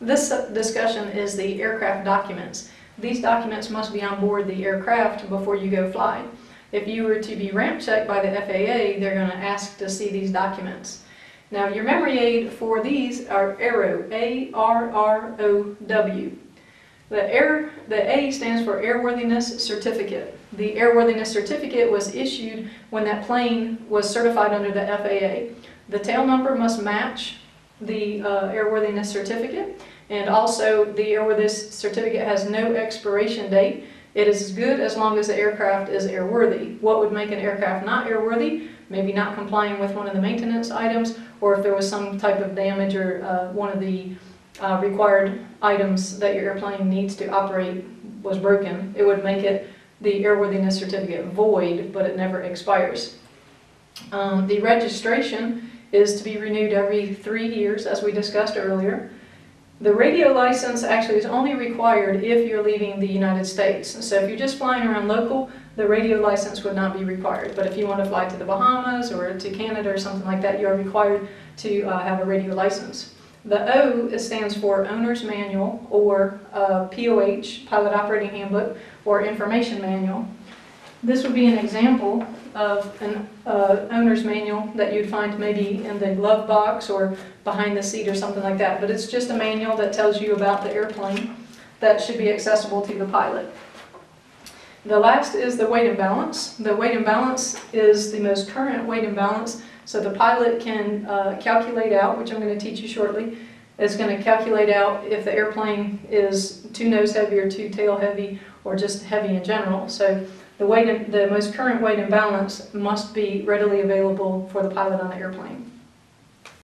This discussion is the aircraft documents. These documents must be on board the aircraft before you go fly. If you were to be ramp checked by the FAA, they're going to ask to see these documents. Now, your memory aid for these are ARROW, A-R-R-O-W. The air, the A stands for Airworthiness Certificate. The Airworthiness Certificate was issued when that plane was certified under the FAA. The tail number must match the uh, Airworthiness Certificate, and also the Airworthiness Certificate has no expiration date. It is good as long as the aircraft is airworthy. What would make an aircraft not airworthy? Maybe not complying with one of the maintenance items, or if there was some type of damage or uh, one of the uh, required items that your airplane needs to operate was broken, it would make it the airworthiness certificate void, but it never expires. Um, the registration is to be renewed every three years, as we discussed earlier. The radio license actually is only required if you're leaving the United States. So if you're just flying around local, the radio license would not be required. But if you want to fly to the Bahamas or to Canada or something like that, you are required to uh, have a radio license. The O stands for Owner's Manual or uh, POH, Pilot Operating Handbook, or Information Manual. This would be an example of an uh, owner's manual that you'd find maybe in the glove box or behind the seat or something like that. But it's just a manual that tells you about the airplane that should be accessible to the pilot. The last is the weight and balance. The weight and balance is the most current weight and balance, so the pilot can uh, calculate out, which I'm going to teach you shortly, is going to calculate out if the airplane is too nose heavy or too tail heavy or just heavy in general. So the weight, the most current weight and balance must be readily available for the pilot on the airplane.